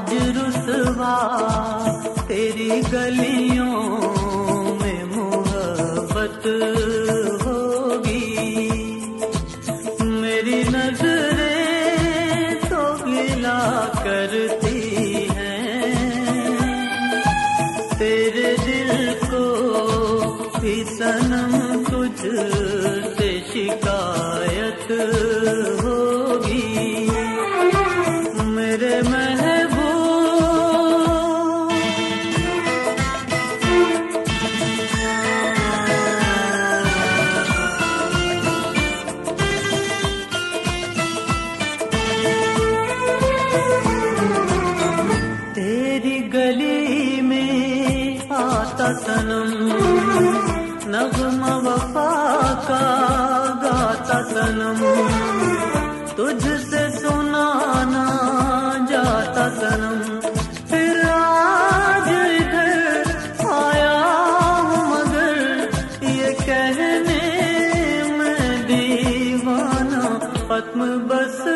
था तेरी गलियों में मोहब्बत होगी। मेरी नज़रें तो गिला करती हैं। तेरे दिल को भी सनम तुझ से शिकायत होगी। में आता सनम। नगमा वफा का गाता सनम। तुझसे सुनाना जाता सनम। फिर आया मगर ये कहने में दीवाना पद्म बस